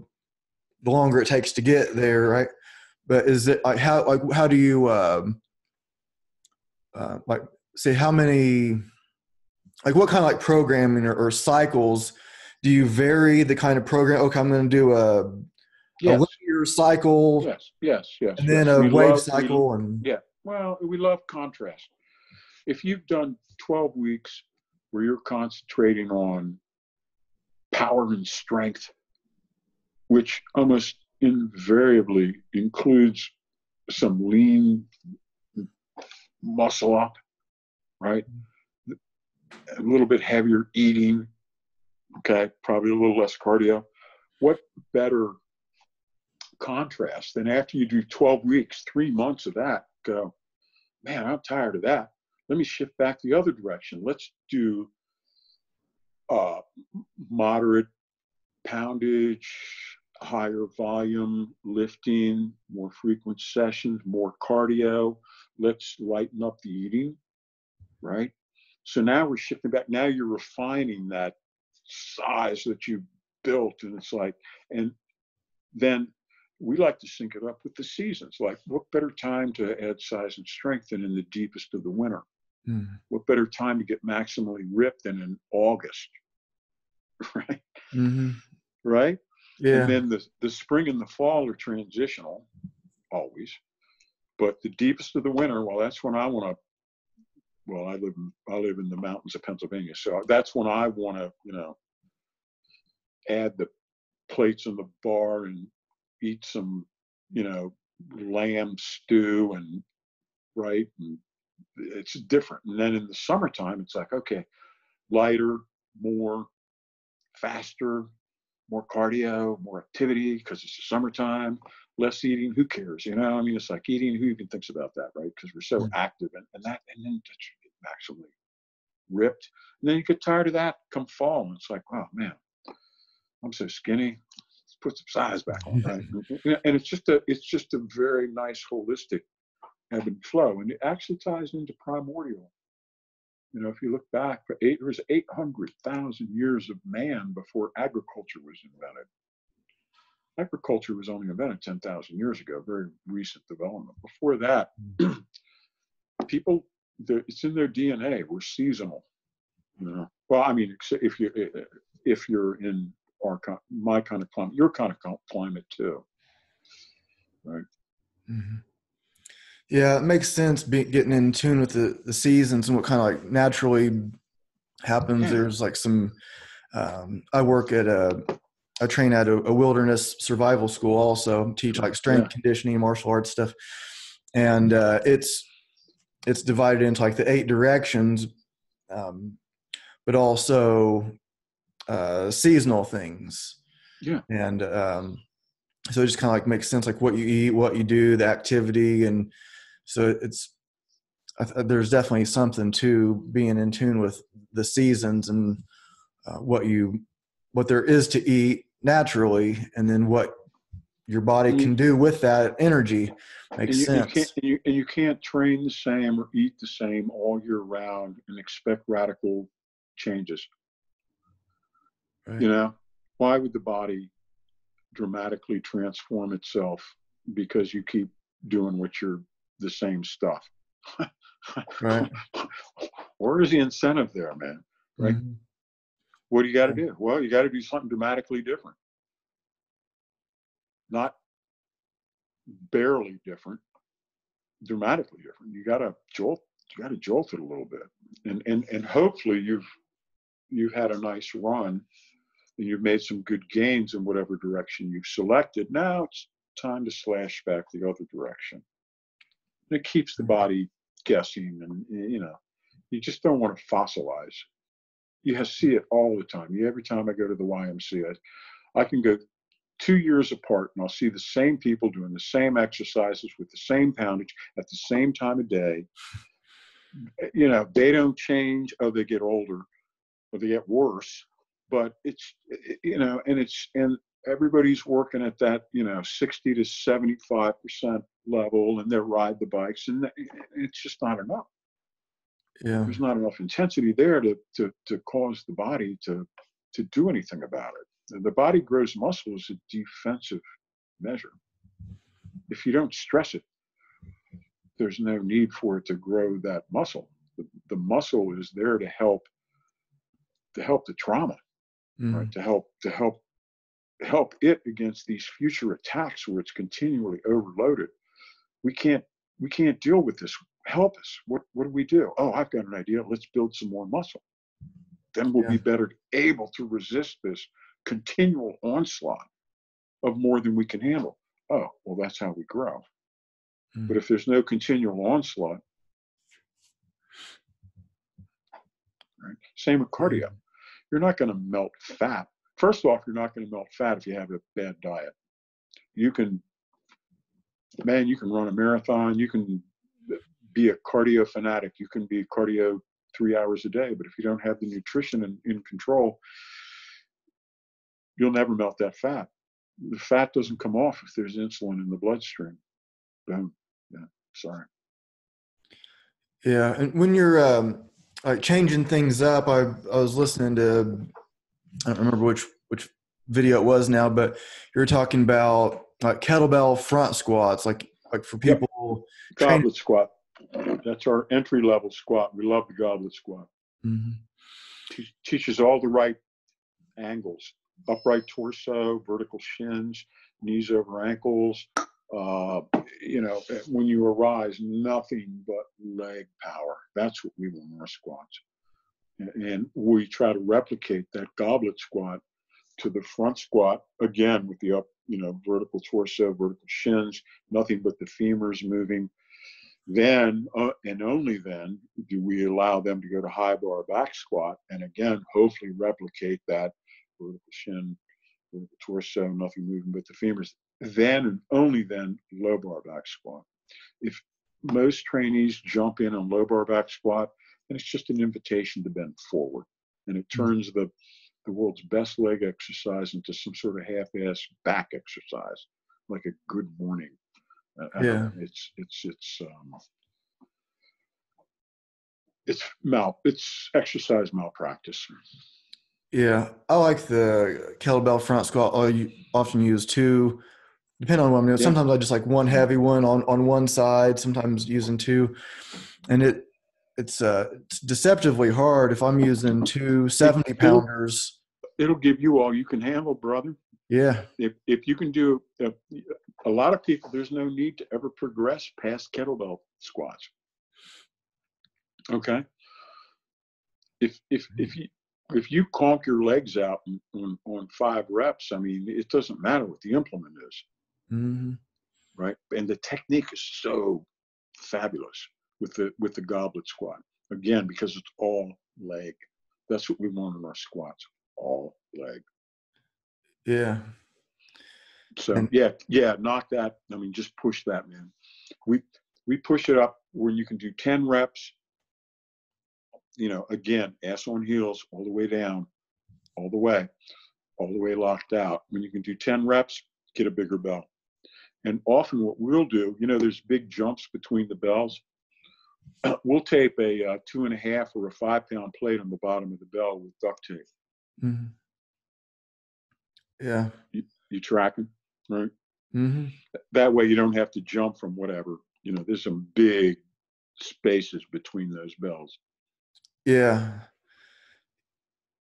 the longer it takes to get there right but is it like how like how do you um, uh, like say how many like what kind of like programming or, or, cycles do you vary the kind of program okay i'm going to do a, yes. a linear cycle yes yes yes and then yes. a we wave love, cycle we, and yeah well we love contrast if you've done 12 weeks where you're concentrating on power and strength which almost invariably includes some lean muscle up, right? A little bit heavier eating, okay, probably a little less cardio. What better contrast than after you do 12 weeks, three months of that, go, man, I'm tired of that. Let me shift back the other direction. Let's do uh, moderate poundage, higher volume lifting, more frequent sessions, more cardio. Let's lighten up the eating, right? So now we're shifting back. Now you're refining that size that you built. And it's like, and then we like to sync it up with the seasons. Like, what better time to add size and strength than in the deepest of the winter? Mm. What better time to get maximally ripped than in August? Right? Mm-hmm. Right? Yeah. And then the, the spring and the fall are transitional, always. But the deepest of the winter, well, that's when I want to. Well, I live in I live in the mountains of Pennsylvania, so that's when I want to, you know, add the plates in the bar and eat some, you know, lamb stew and right, and it's different. And then in the summertime, it's like okay, lighter, more, faster, more cardio, more activity because it's the summertime, less eating. Who cares? You know, I mean, it's like eating. Who even thinks about that, right? Because we're so mm-hmm. active and, and that, and then actually ripped. And then you get tired of that come fall, and it's like, oh man, I'm so skinny. Let's put some size back on, right? and it's just a, it's just a very nice holistic ebb and flow, and it actually ties into primordial you know, if you look back, eight, there was 800,000 years of man before agriculture was invented. Agriculture was only invented 10,000 years ago, very recent development. Before that, people, it's in their DNA. We're seasonal. You know, well, I mean, if you if you're in our my kind of climate, your kind of climate too, right? Mm-hmm. Yeah, it makes sense be, getting in tune with the, the seasons and what kind of like naturally happens. There's like some, um, I work at a, I train at a, a, wilderness survival school also, teach like strength yeah. conditioning, martial arts stuff. And uh, it's, it's divided into like the eight directions, um, but also uh, seasonal things. Yeah. And um, so it just kind of like makes sense, like what you eat, what you do, the activity, and so it's there's definitely something to being in tune with the seasons and uh, what you what there is to eat naturally and then what your body can do with that energy. Makes and you, sense. you can't, and, you, and you can't train the same or eat the same all year round and expect radical changes. Right. you know? Why would the body dramatically transform itself because you keep doing what you're the same stuff. right. Where is the incentive there, man? Right. Mm-hmm. What do you got to do? Well, you got to do something dramatically different. Not barely different, dramatically different. You got to jolt. You got to jolt it a little bit, and and and hopefully you've you've had a nice run and you've made some good gains in whatever direction you've selected. Now it's time to slash back the other direction. It keeps the body guessing, and you know, you just don't want to fossilize. You see it all the time. You, every time I go to the YMCA, I can go two years apart and I'll see the same people doing the same exercises with the same poundage at the same time of day. Eh, you know, they don't change. Oh, they get older or they get worse. But it's, eh, you know, and it's, and everybody's working at that, you know, 60 to 75% level and they ride the bikes and it's just not enough. Yeah. There's not enough intensity there to, to, to cause the body to, to do anything about it the body grows muscle as a defensive measure. If you don't stress it, there's no need for it to grow that muscle. The, the muscle is there to help to help the trauma, mm. right? To help to help help it against these future attacks where it's continually overloaded. We can't we can't deal with this. Help us. What what do we do? Oh, I've got an idea. Let's build some more muscle. Then we'll yeah. be better able to resist this continual onslaught of more than we can handle. Oh, well, that's how we grow. Mm. But if there's no continual onslaught, right? Same with cardio. Hmm. You're not going to melt fat. First off, you're not going to melt fat if you have a bad diet. You can, man, you can run a marathon. You can be a cardio fanatic. You can be cardio three hours a day. But if you don't have the nutrition in, in control, you'll never melt that fat. The fat doesn't come off if there's insulin in the bloodstream. Boom. Yeah. Sorry. Yeah, and when you're um, like changing things up, I I was listening to I don't remember which which video it was now, but you were talking about like kettlebell front squats, like like for people. Yep. Goblet train- squat. That's our entry level squat. We love the goblet squat. Mm-hmm. Te- teaches all the right angles upright torso, vertical shins, knees over ankles. Uh, you know, eh, when you arise, nothing but leg power. That's what we want in our squats. And, and we try to replicate that goblet squat to the front squat again with the up, you know, vertical torso, vertical shins, nothing but the femurs moving. Then uh, and only then do we allow them to go to high bar back squat and again, hopefully replicate that vertical shin, vertical torso, nothing moving but the femurs. Then and only then low bar back squat. If most trainees jump in on low bar back squat, then it's just an invitation to bend forward. And it hmm. turns the, the world's best leg exercise into some sort of half-ass back exercise, like a good morning. Uh, yeah. It's, it's, it's, um, it's mal, it's exercise malpractice. Yeah, I like the kettlebell front squat. I often use two, depending on what I'm doing. Sometimes I just like one heavy one on on one side. Sometimes using two, and it it's uh it's deceptively hard if I'm using two 70 pounders. It'll give you all you can handle, brother. Yeah. If if you can do a, a lot of people, there's no need to ever progress past kettlebell squats. Okay. If if if you if you conk your legs out on, on five reps, I mean, it doesn't matter what the implement is. Mm-hmm. Right. And the technique is so fabulous with the with the goblet squat. Again, because it's all leg. That's what we want in our squats. All leg. Yeah. So and, yeah, yeah, knock that. I mean, just push that, man. We we push it up where you can do 10 reps you know, again, ass on heels all the way down, all the way, all the way locked out. When you can do 10 reps, get a bigger bell. And often what we'll do, you know, there's big jumps between the bells. we'll tape a uh, two and a half or a five pound plate on the bottom of the bell with duct tape. Mm-hmm. Yeah. You, you tracking, right? Mm-hmm. That way you don't have to jump from whatever. You know, there's some big spaces between those bells. Yeah.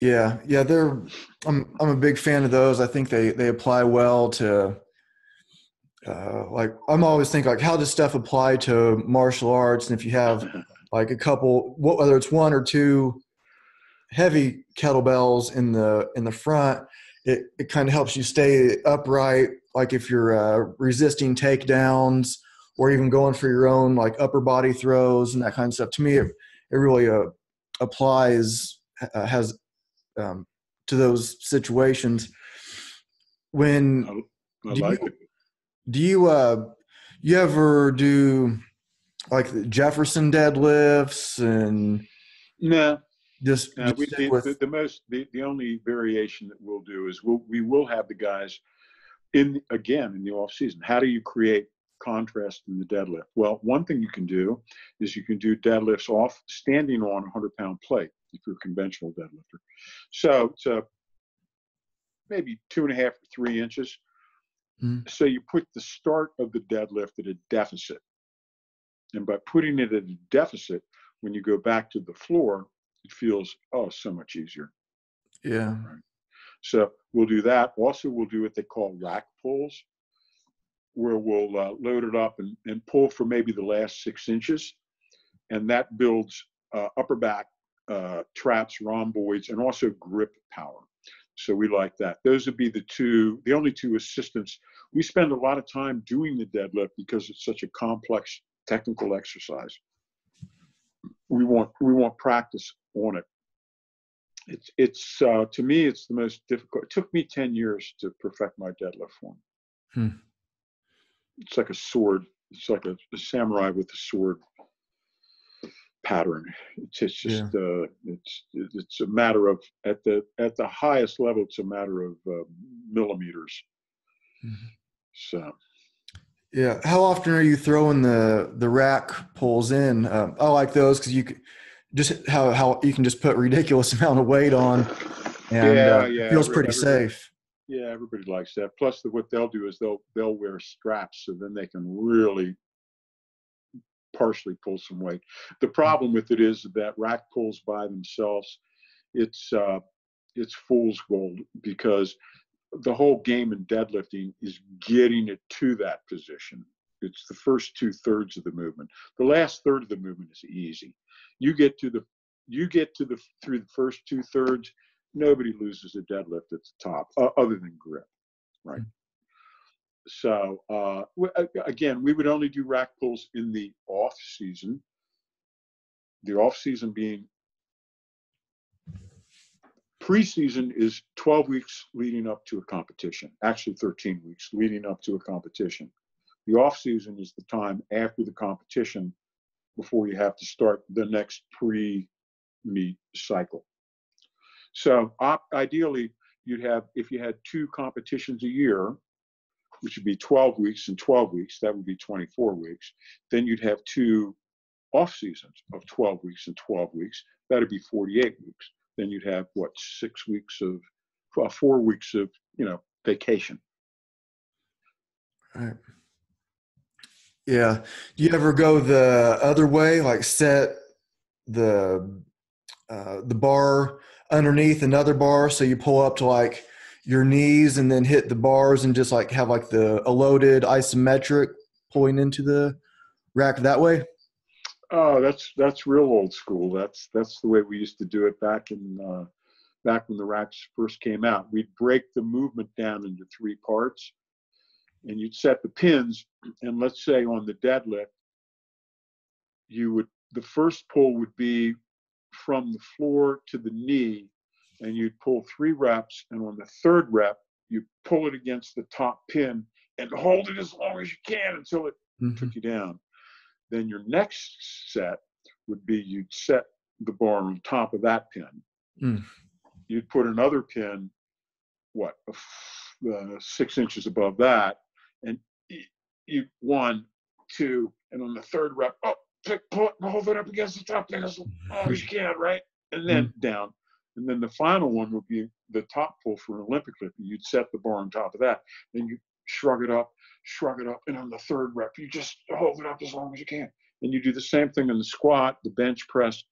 Yeah, yeah, they're. I'm I'm a big fan of those. I think they they apply well to. Uh, like I'm always thinking like how does stuff apply to martial arts, and if you have like a couple, whether it's one or two heavy kettlebells in the in the front, it, it kind of helps you stay upright. Like if you're uh, resisting takedowns or even going for your own like upper body throws and that kind of stuff. To me, it, it really uh, applies uh, has um, to those situations. When I, I like you, it. Do you uh you ever do like the Jefferson deadlifts and No, just, no we, the, with the, the most the, the only variation that we'll do is we'll we will have the guys in again in the off season. How do you create contrast in the deadlift? Well, one thing you can do is you can do deadlifts off standing on a hundred pound plate if you're a conventional deadlifter. So it's a maybe two and a half or three inches. Mhm. So you put the start of the deadlift at a deficit. And by putting it at a deficit, when you go back to the floor, it feels, oh, so much easier. yeah So we'll do that. Also, we'll do what they call rack pulls, where we'll uh, load it up and, and pull for maybe the last six inches. And that builds uh, upper back uh, traps, rhomboids, and also grip power. So we like that. Those would be the two, the only two assistants. We spend a lot of time doing the deadlift because it's such a complex technical exercise. We want we want practice on it. It's it's uh, to me it's the most difficult. It took me ten years to perfect my deadlift form. Hmm. It's like a sword. It's like a, a samurai with a sword pattern. It's, it's just uh, it's it's a matter of at the at the highest level. It's a matter of uh, millimeters. Mhm. So yeah how often are you throwing the the rack pulls in um, i like those because you c- just how how you can just put ridiculous amount of weight on and Yeah, uh, yeah, feels every- pretty everybody- safe yeah, everybody likes that. Plus, the, what they'll do is they'll they'll wear straps, so then they can really partially pull some weight. The problem with it is that rack pulls by themselves, it's uh, it's fool's gold because the whole game in deadlifting is getting it to that position. It's the first two thirds of the movement. The last third of the movement is easy. You get to the you get to the through the first two thirds. Nobody loses a deadlift at the top, uh, other than grip, right? So uh, again, we would only do rack pulls in the off season. The off season being preseason is 12 weeks leading up to a competition, actually 13 weeks leading up to a competition. The off season is the time after the competition before you have to start the next pre meet cycle. So ideally, you'd have, if you had two competitions a year, which would be 12 weeks and 12 weeks, that would be 24 weeks. Then you'd have two off seasons of 12 weeks and 12 weeks. That'd be 48 weeks. Then you'd have what, six weeks of, well, four weeks of, you know, vacation. Right. Yeah. Do you ever go the other way, like set the uh, the bar underneath another bar, so you pull up to like your knees and then hit the bars and just like have like the a loaded isometric pulling into the rack that way? Oh, that's that's real old school. That's that's the way we used to do it back in uh, back when the racks first came out. We'd break the movement down into three parts, and you'd set the pins. And let's say on the deadlift, you would the first pull would be from the floor to the knee, and you'd pull three reps. And on the third rep, you pull it against the top pin and hold it as long as you can until it Mhm. took you down. Then your next set would be you'd set the bar on top of that pin. Mm. You'd put another pin, what, uh, six inches above that, and you one, two, and on the third rep, oh, pick, pull it and hold it up against the top pin as long as you can, right? And then down. And then the final one would be the top pull for an Olympic lift. You'd set the bar on top of that. Then you shrug it up, shrug it up, and on the third rep, you just hold it up as long as you can. And you do the same thing in the squat, the bench press,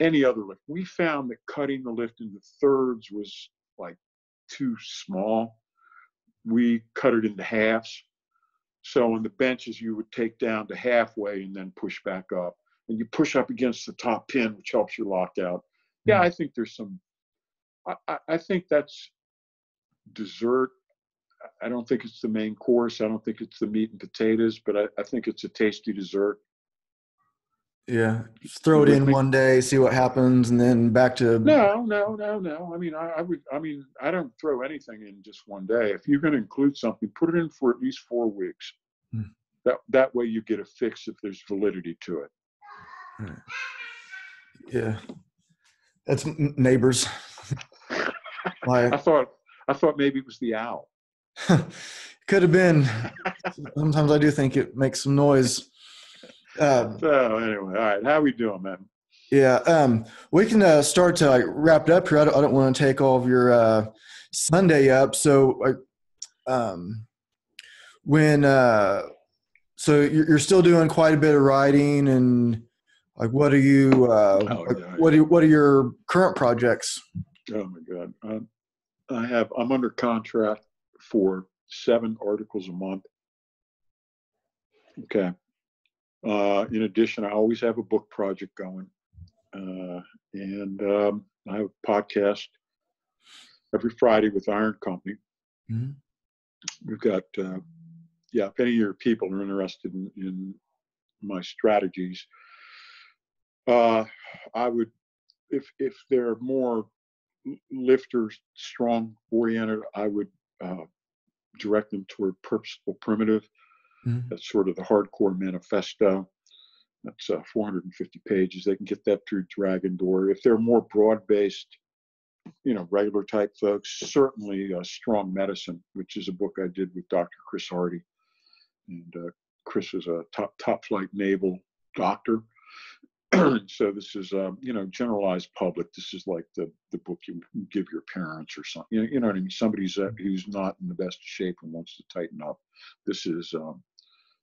any other lift. We found that cutting the lift into thirds was like too small. We cut it into halves. So on the benches, you would take down to halfway and then push back up. And you push up against the top pin, which helps your lockout. Yeah, Mm. I think there's some. I, I, think that's dessert. I don't think it's the main course. I don't think it's the meat and potatoes, but I, I think it's a tasty dessert. Yeah, just throw it in one day, see what happens, and then back to No, no, no, no. I mean, I, I would. I mean, I don't throw anything in just one day. If you're going to include something, put it in for at least four weeks. Hmm. That that way you get a fix if there's validity to it. yeah. That's neighbors. I thought I thought maybe it was the owl. could have been. Sometimes I do think it makes some noise. Um, So anyway, all right. How are we doing, man? Yeah, um, we can uh, start to like wrap it up here. I don't, I don't want to take all of your uh, Sunday up. So, um, when uh, so you're, you're still doing quite a bit of writing, and like, what are you? Uh, Oh, yeah, what are what are your current projects? Oh my God. Um, I have, I'm under contract for seven articles a month. Okay. Uh, in addition, I always have a book project going. Uh, and um, I have a podcast every Friday with Iron Company. Mhm. We've got, uh, yeah, if any of your people are interested in, in my strategies, uh, I would, if if they're more lifters, strong oriented, I would uh, direct them toward purposeful primitive. Mhm. That's sort of the hardcore manifesto. That's uh, 450 pages. They can get that through Dragon Door. If they're more broad based, you know, regular type folks, certainly uh, Strong Medicine, which is a book I did with Dr. Chris Hardy. And uh, Chris is a top top flight naval doctor. so this is, um, you know, generalized public. This is like the the book you give your parents or something. You know, you know what I mean? Somebody's uh, who's not in the best shape and wants to tighten up. This is um,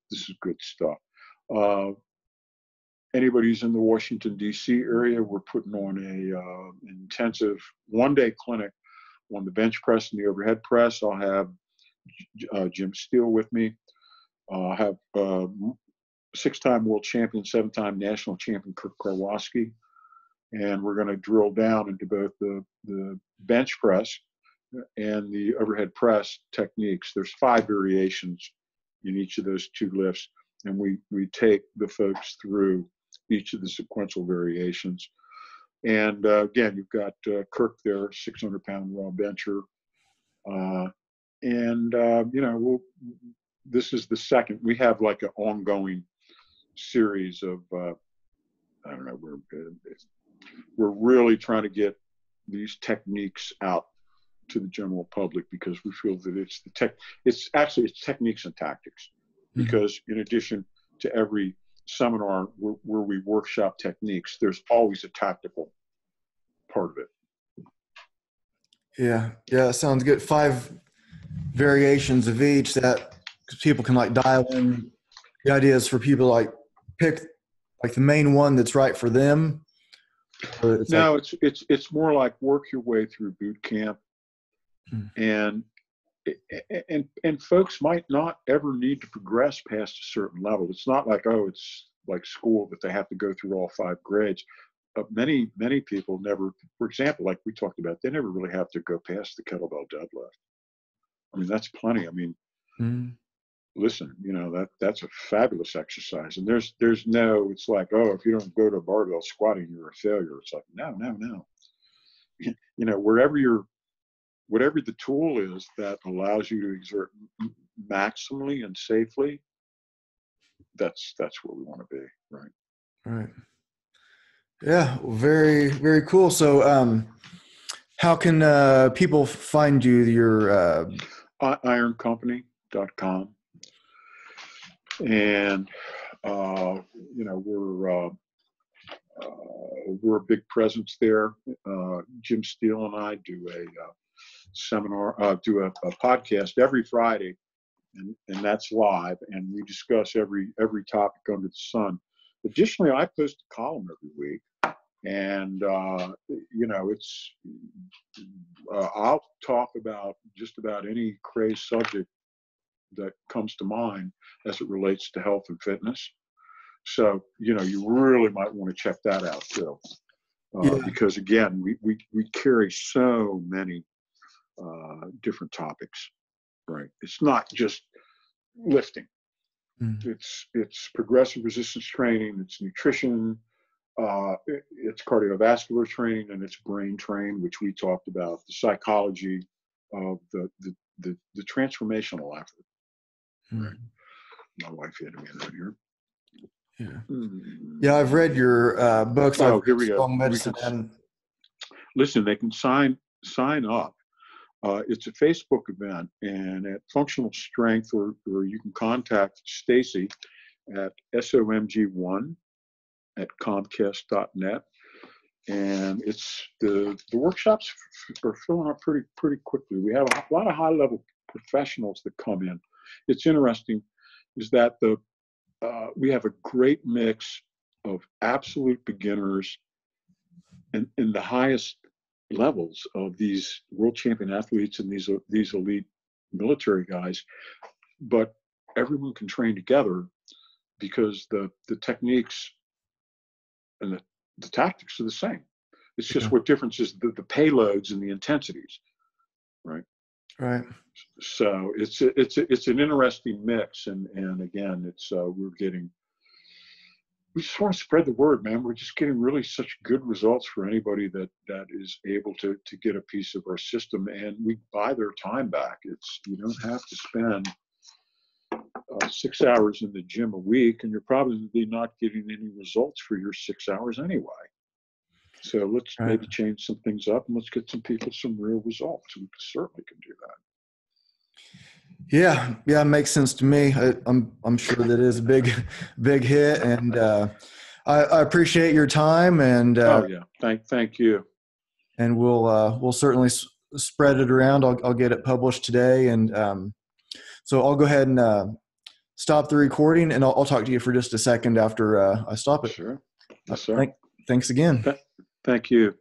this is good stuff. Uh, anybody who's in the Washington D.C. area, we're putting on a uh, intensive one-day clinic on the bench press and the overhead press. I'll have uh, Jim Steele with me. Uh, I have uh, six-time world champion, seven-time national champion Kirk Karwoski, and we're going to drill down into both the the bench press and the overhead press techniques. There's five variations in each of those two lifts, and we we take the folks through each of the sequential variations. And uh, again, you've got uh, Kirk there, 600 pound raw bencher, uh, and uh, you know we'll, this is the second. We have like an ongoing series of uh, I don't know. We're we're really trying to get these techniques out to the general public because we feel that it's the tech. It's actually it's techniques and tactics Mhm. because in addition to every seminar where, where we workshop techniques, there's always a tactical part of it. Yeah, yeah, sounds good. Five variations of each that people can like dial in. The idea is for people like pick like the main one that's right for them. It's no, like, it's it's it's more like work your way through boot camp, Hmm. and and and folks might not ever need to progress past a certain level. It's not like oh, it's like school that they have to go through all five grades. But many many people never, for example, like we talked about, they never really have to go past the kettlebell deadlift. I mean, that's plenty. I mean, Mm, listen, you know that that's a fabulous exercise, and there's there's no. It's like oh, if you don't go to barbell squatting, you're a failure. It's like no, no, no. You know, wherever you're, whatever the tool is that allows you to exert maximally and safely, that's that's where we want to be, right? right. Yeah, very very cool. So, um, how can uh, people find you? Your uh, ironcompany.com. And, uh, you know, we're, uh, uh, we're a big presence there. Uh, Jim Steele and I do a uh, seminar, uh, do a, a podcast every Friday, and, and that's live. And we discuss every every topic under the sun. Additionally, I post a column every week, and you know, it's I'll talk about just about any crazy subject that comes to mind as it relates to health and fitness. So, you know, you really might want to check that out too. uh, Yeah. because again, we, we, we carry so many uh, different topics, right? It's not just lifting. Mm. It's it's progressive resistance training, it's nutrition, uh, it- it's cardiovascular training, and it's brain train, which we talked about, the psychology of the the the, the transformational effort. Mm. My wife had me in here. Yeah. Hmm. Yeah, I've read your uh, books. Oh, I've here we go. Strong We can- and listen, they can sign sign up. Uh, it's a Facebook event, and at Functional Strength, or, or you can contact Stacy at somg1 at comcast.net. And it's the the workshops are filling up pretty pretty quickly. We have a lot of high level professionals that come in. It's interesting is that the uh, we have a great mix of absolute beginners and in the highest levels of these world champion athletes and these these elite military guys but everyone can train together because the the techniques and the, the tactics are the same it's just Yeah. what difference is the, the payloads and the intensities right. So it's it's it's an interesting mix and and again it's uh, we're getting we just want to spread the word man. We're just getting really such good results for anybody that that is able to to get a piece of our system and we buy their time back. It's you don't have to spend uh, six hours in the gym a week and you're probably not getting any results for your six hours anyway so let's Right. maybe change some things up and let's get some people some real results we certainly can do that Yeah, yeah, it makes sense to me. I, I'm I'm sure that is a big, big hit, and uh, I, I appreciate your time, and uh, oh yeah thank thank you and we'll uh, we'll certainly s- spread it around. I'll I'll get it published today, and um, so I'll go ahead and uh, stop the recording, and I'll, I'll talk to you for just a second after uh, I stop it. Sure. Yes, sir. Thank, thanks again. Thank you.